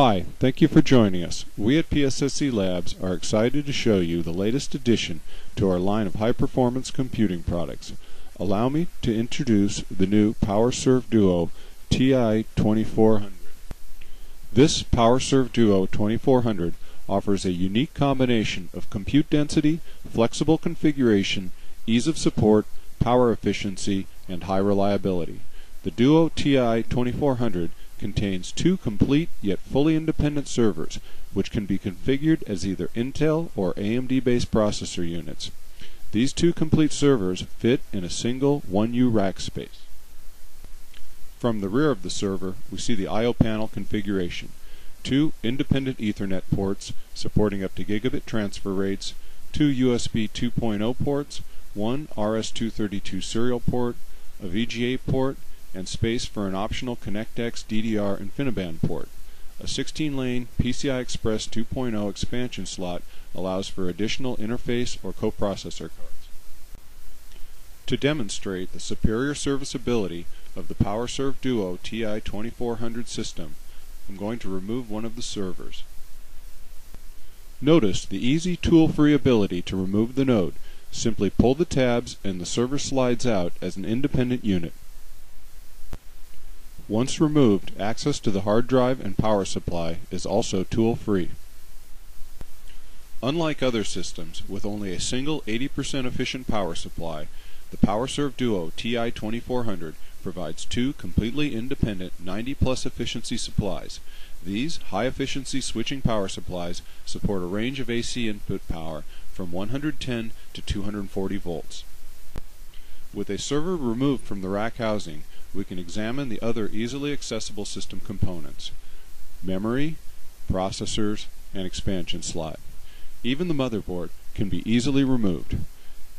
Hi, thank you for joining us. We at PSSC Labs are excited to show you the latest addition to our line of high-performance computing products. Allow me to introduce the new PowerServe Duo TI-2400. This PowerServe Duo 2400 offers a unique combination of compute density, flexible configuration, ease of support, power efficiency, and high reliability. The Duo TI-2400 contains two complete yet fully independent servers, which can be configured as either Intel or AMD based processor units. These two complete servers fit in a single 1U rack space. From the rear of the server, we see the I.O. panel configuration. Two independent Ethernet ports supporting up to gigabit transfer rates, two USB 2.0 ports, one RS-232 serial port, a VGA port, and space for an optional ConnectX DDR InfiniBand port. A 16-lane PCI Express 2.0 expansion slot allows for additional interface or coprocessor cards. To demonstrate the superior serviceability of the PowerServe Duo TI-2400 system, I'm going to remove one of the servers. Notice the easy tool-free ability to remove the node. Simply pull the tabs and the server slides out as an independent unit. Once removed, access to the hard drive and power supply is also tool-free. Unlike other systems, with only a single 80% efficient power supply, the PowerServe Duo TI-2400 provides two completely independent 90-plus efficiency supplies. These high-efficiency switching power supplies support a range of AC input power from 110 to 240 volts. With a server removed from the rack housing, we can examine the other easily accessible system components memory, processors, and expansion slot. Even the motherboard can be easily removed.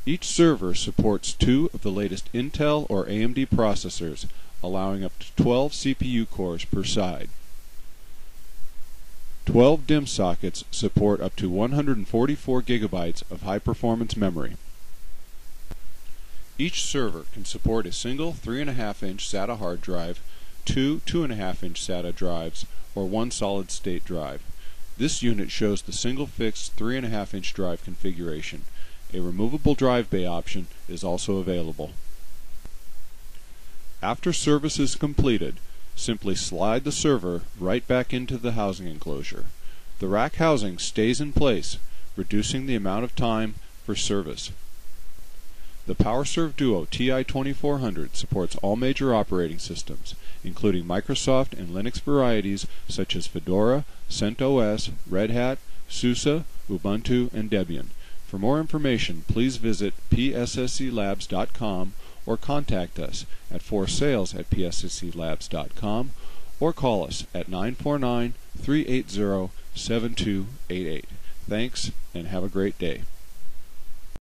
Each server supports two of the latest Intel or AMD processors, allowing up to 12 CPU cores per side. 12 DIMM sockets support up to 144 gigabytes of high-performance memory. Each server can support a single 3.5 inch SATA hard drive, two 2.5 inch SATA drives, or one solid state drive. This unit shows the single fixed 3.5 inch drive configuration. A removable drive bay option is also available. After service is completed, simply slide the server right back into the housing enclosure. The rack housing stays in place, reducing the amount of time for service. The PowerServe Duo TI-2400 supports all major operating systems, including Microsoft and Linux varieties such as Fedora, CentOS, Red Hat, SUSE, Ubuntu, and Debian. For more information, please visit pssclabs.com or contact us at forsales at pssclabs.com or call us at 949 380 7288. Thanks and have a great day.